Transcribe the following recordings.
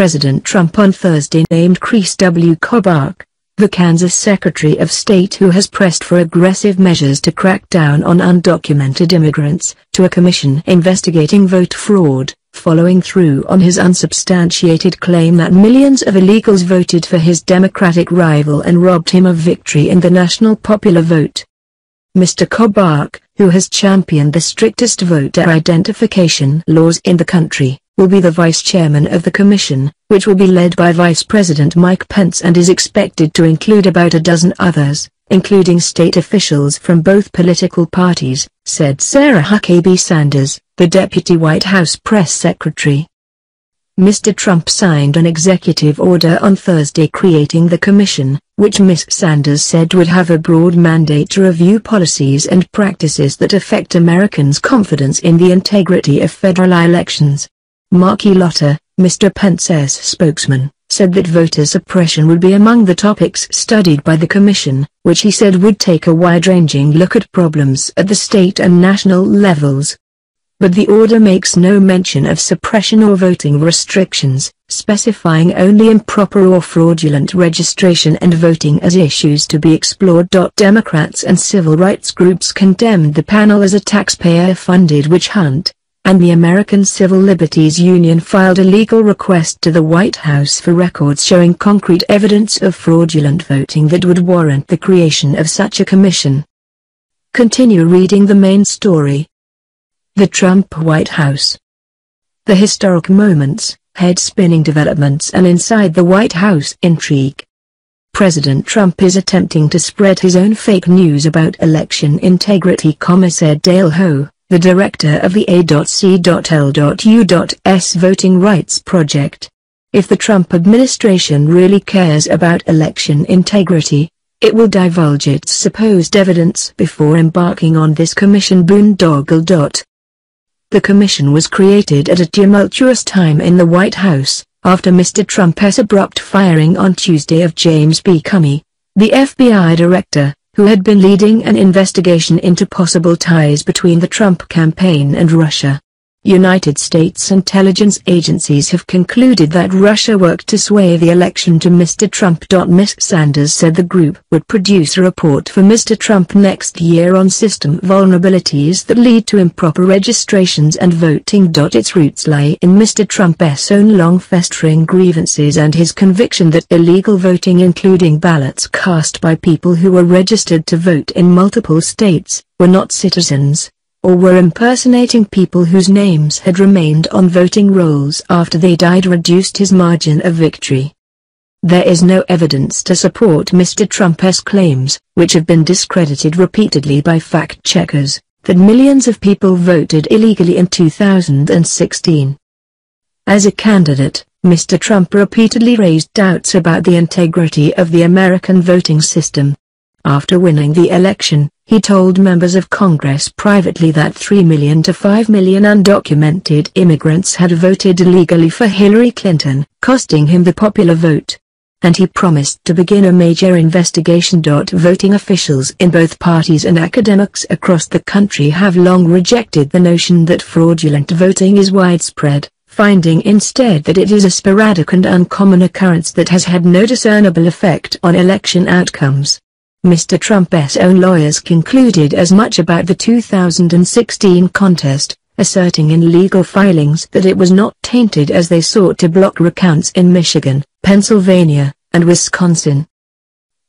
President Trump on Thursday named Kris W. Kobach, the Kansas Secretary of State who has pressed for aggressive measures to crack down on undocumented immigrants, to a commission investigating vote fraud, following through on his unsubstantiated claim that millions of illegals voted for his Democratic rival and robbed him of victory in the national popular vote. Mr. Kobach, who has championed the strictest voter identification laws in the country, will be the vice chairman of the commission, which will be led by Vice President Mike Pence and is expected to include about a dozen others, including state officials from both political parties, said Sarah Huckabee Sanders, the deputy White House press secretary. Mr. Trump signed an executive order on Thursday creating the commission, which Ms. Sanders said would have a broad mandate to review policies and practices that affect Americans' confidence in the integrity of federal elections. Marky Lotter, Mr. Pence's spokesman, said that voter suppression would be among the topics studied by the commission, which he said would take a wide-ranging look at problems at the state and national levels. But the order makes no mention of suppression or voting restrictions, specifying only improper or fraudulent registration and voting as issues to be explored. Democrats and civil rights groups condemned the panel as a taxpayer-funded witch hunt and the American Civil Liberties Union filed a legal request to the White House for records showing concrete evidence of fraudulent voting that would warrant the creation of such a commission. Continue reading the main story. The Trump White House The historic moments, head-spinning developments and inside the White House intrigue. President Trump is attempting to spread his own fake news about election integrity, said Dale Ho the director of the A.C.L.U.S Voting Rights Project. If the Trump administration really cares about election integrity, it will divulge its supposed evidence before embarking on this commission boondoggle. The commission was created at a tumultuous time in the White House, after Mr. Trump's abrupt firing on Tuesday of James B. Comey, the FBI director, who had been leading an investigation into possible ties between the Trump campaign and Russia. United States intelligence agencies have concluded that Russia worked to sway the election to Mr. Trump. Ms. Sanders said the group would produce a report for Mr. Trump next year on system vulnerabilities that lead to improper registrations and voting. Its roots lie in Mr. Trump's own long-festering grievances and his conviction that illegal voting including ballots cast by people who were registered to vote in multiple states, were not citizens or were impersonating people whose names had remained on voting rolls after they died reduced his margin of victory. There is no evidence to support Mr. Trump's claims, which have been discredited repeatedly by fact-checkers, that millions of people voted illegally in 2016. As a candidate, Mr. Trump repeatedly raised doubts about the integrity of the American voting system. After winning the election, he told members of Congress privately that 3 million to 5 million undocumented immigrants had voted illegally for Hillary Clinton, costing him the popular vote. And he promised to begin a major investigation. Voting officials in both parties and academics across the country have long rejected the notion that fraudulent voting is widespread, finding instead that it is a sporadic and uncommon occurrence that has had no discernible effect on election outcomes. Mr. Trump's own lawyers concluded as much about the 2016 contest, asserting in legal filings that it was not tainted as they sought to block recounts in Michigan, Pennsylvania, and Wisconsin.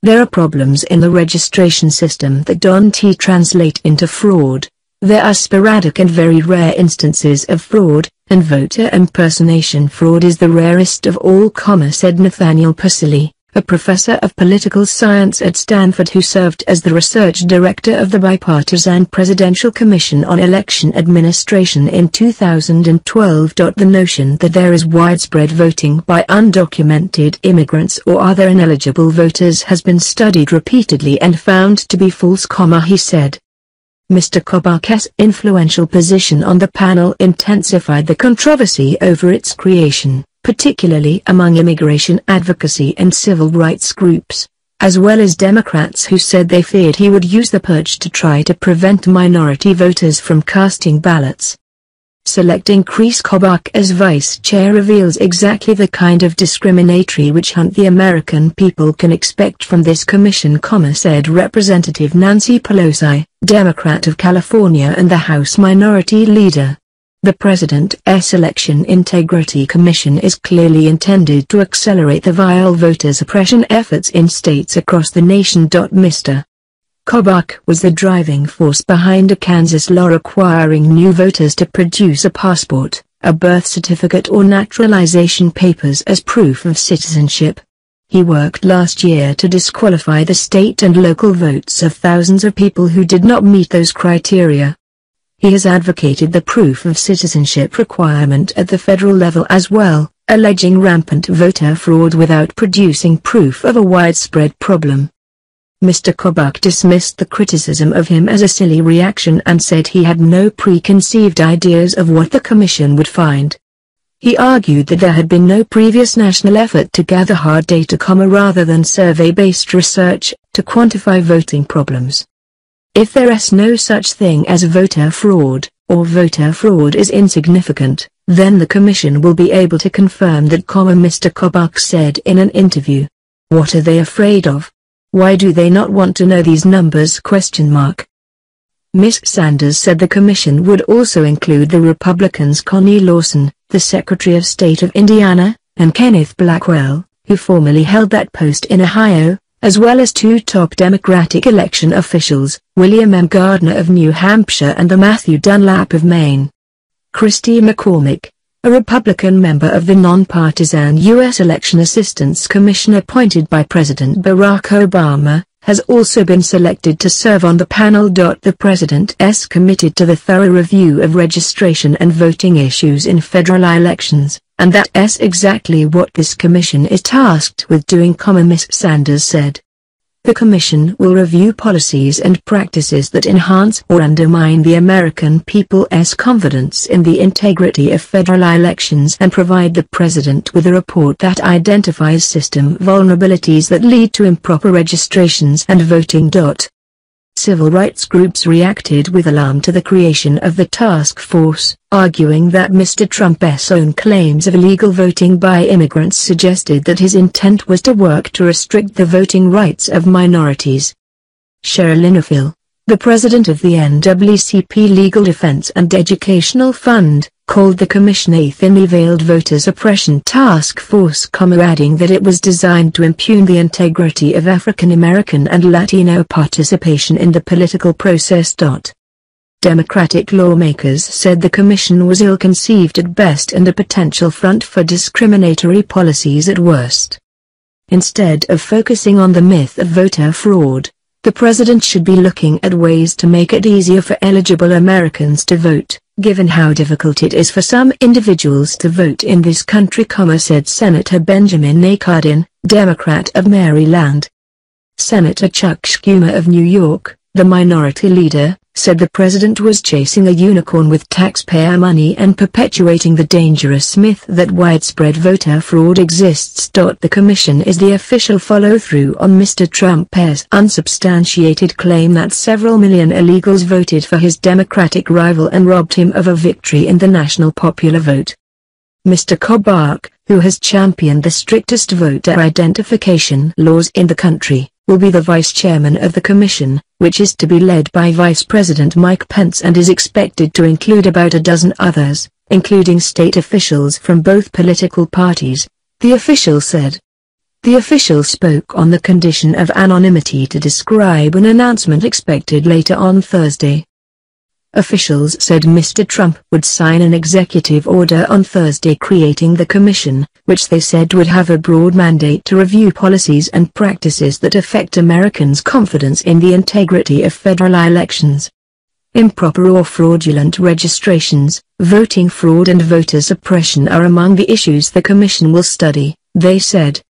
There are problems in the registration system that don't translate into fraud. There are sporadic and very rare instances of fraud, and voter impersonation fraud is the rarest of all, said Nathaniel Persily a professor of political science at Stanford who served as the research director of the Bipartisan Presidential Commission on Election Administration in 2012. The notion that there is widespread voting by undocumented immigrants or other ineligible voters has been studied repeatedly and found to be false, he said. Mr. Kobach's influential position on the panel intensified the controversy over its creation particularly among immigration advocacy and civil rights groups, as well as Democrats who said they feared he would use the purge to try to prevent minority voters from casting ballots. Selecting Kris Kobach as vice chair reveals exactly the kind of discriminatory witch hunt the American people can expect from this commission, said Representative Nancy Pelosi, Democrat of California and the House Minority Leader. The President's Election Integrity Commission is clearly intended to accelerate the vile voter suppression efforts in states across the nation. Mr. Kobach was the driving force behind a Kansas law requiring new voters to produce a passport, a birth certificate or naturalization papers as proof of citizenship. He worked last year to disqualify the state and local votes of thousands of people who did not meet those criteria. He has advocated the proof of citizenship requirement at the federal level as well, alleging rampant voter fraud without producing proof of a widespread problem. Mr. Kobach dismissed the criticism of him as a silly reaction and said he had no preconceived ideas of what the commission would find. He argued that there had been no previous national effort to gather hard data, rather than survey-based research, to quantify voting problems. If there is no such thing as voter fraud, or voter fraud is insignificant, then the Commission will be able to confirm that, Mr. Kobach said in an interview. What are they afraid of? Why do they not want to know these numbers? Question mark. Ms. Sanders said the commission would also include the Republicans Connie Lawson, the Secretary of State of Indiana, and Kenneth Blackwell, who formerly held that post in Ohio, as well as two top Democratic election officials, William M. Gardner of New Hampshire and the Matthew Dunlap of Maine. Christy McCormick, a Republican member of the nonpartisan U.S. Election Assistance Commission appointed by President Barack Obama, has also been selected to serve on the panel. The President is committed to the thorough review of registration and voting issues in federal elections, and that is exactly what this commission is tasked with doing, Ms. Sanders said. The Commission will review policies and practices that enhance or undermine the American people's confidence in the integrity of federal elections and provide the President with a report that identifies system vulnerabilities that lead to improper registrations and voting. Civil rights groups reacted with alarm to the creation of the task force, arguing that Mr. Trump's own claims of illegal voting by immigrants suggested that his intent was to work to restrict the voting rights of minorities. Sherrilyn Ifill, the president of the NAACP Legal Defense and Educational Fund, called the commission a thinly veiled voter suppression task force, adding that it was designed to impugn the integrity of African American and Latino participation in the political process. Democratic lawmakers said the commission was ill-conceived at best and a potential front for discriminatory policies at worst. Instead of focusing on the myth of voter fraud, the president should be looking at ways to make it easier for eligible Americans to vote, given how difficult it is for some individuals to vote in this country, said Senator Benjamin A. Cardin, Democrat of Maryland. Senator Chuck Schumer of New York, the minority leader, said the president was chasing a unicorn with taxpayer money and perpetuating the dangerous myth that widespread voter fraud exists. The commission is the official follow-through on Mr. Trump's unsubstantiated claim that several million illegals voted for his Democratic rival and robbed him of a victory in the national popular vote. Mr. Kobach, who has championed the strictest voter identification laws in the country, will be the vice chairman of the commission, which is to be led by Vice President Mike Pence and is expected to include about a dozen others, including state officials from both political parties, the official said. The official spoke on the condition of anonymity to describe an announcement expected later on Thursday. Officials said Mr. Trump would sign an executive order on Thursday creating the commission, which they said would have a broad mandate to review policies and practices that affect Americans' confidence in the integrity of federal elections. Improper or fraudulent registrations, voting fraud and voter suppression are among the issues the commission will study, they said.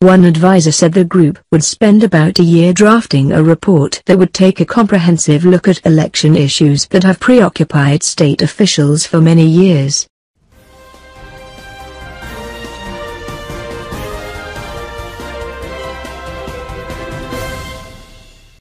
One advisor said the group would spend about a year drafting a report that would take a comprehensive look at election issues that have preoccupied state officials for many years.